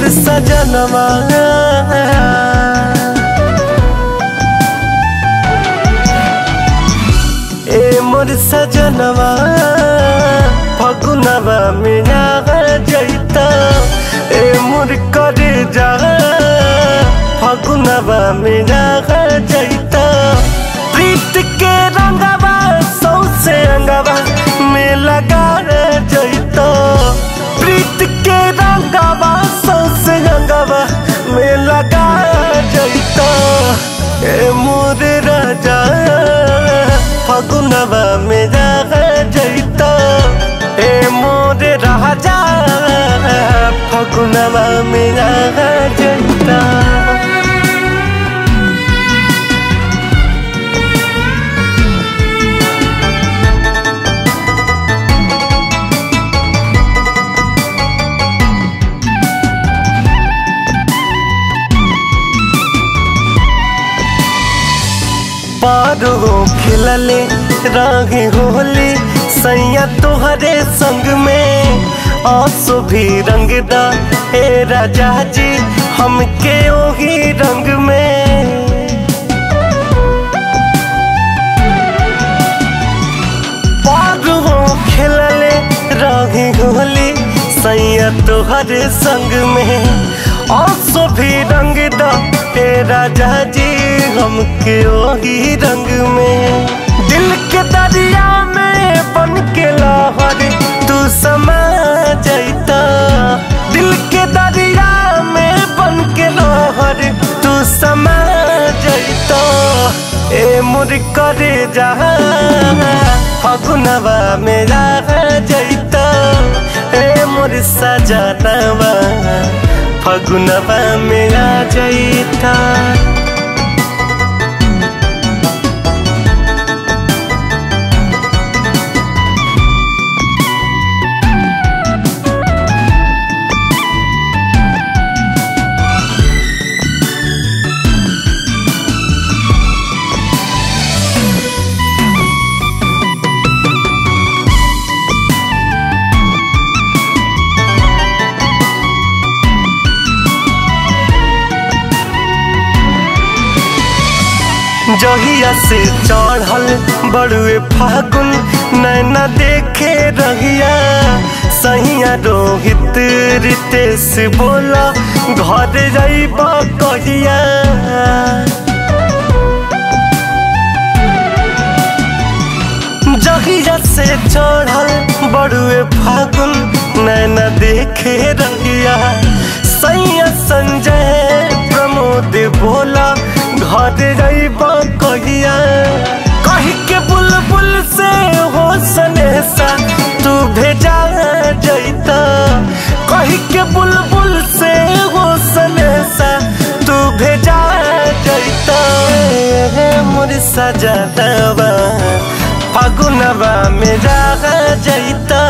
मोर सजनवा ए मोर सजनवा फगुनवा मेरा जैता। ए मोर करे जा फगुनवा मेरा ए मोर राजा फगुनवा मेरा जैता। ए मोर राजा फगुनवा मेरा पारो खिलले, रागे, होली, सैया तोहरे संग में। आँसू भी रंगदा, ए राजा जी, हमके ओही रंग में। पारो खिलले, रागे, होली, सैया संग में। आँसू भी रंगदा, ए राजा जी हमके ओही रंग में। दिल के दरिया में बन के लहर, तू समा जैता दिल के दरिया में बन के लहर, तू समा जैता ए मुर करे जा, फगुनवा मेरा जैता ए मुर सजनवा फगुनवा मेरा जैता जहिया से चढ़ल बड़ुए फागुन, नैना देखे रहिया। सहिया रोहित रितेश बोला, घर जाइब कहिया? जहिया से चढ़ल बड़ुए फागुन, नैना देखे रहिया। सैया संजय प्रमोद बोला, घर जाइब हवा में राह जैता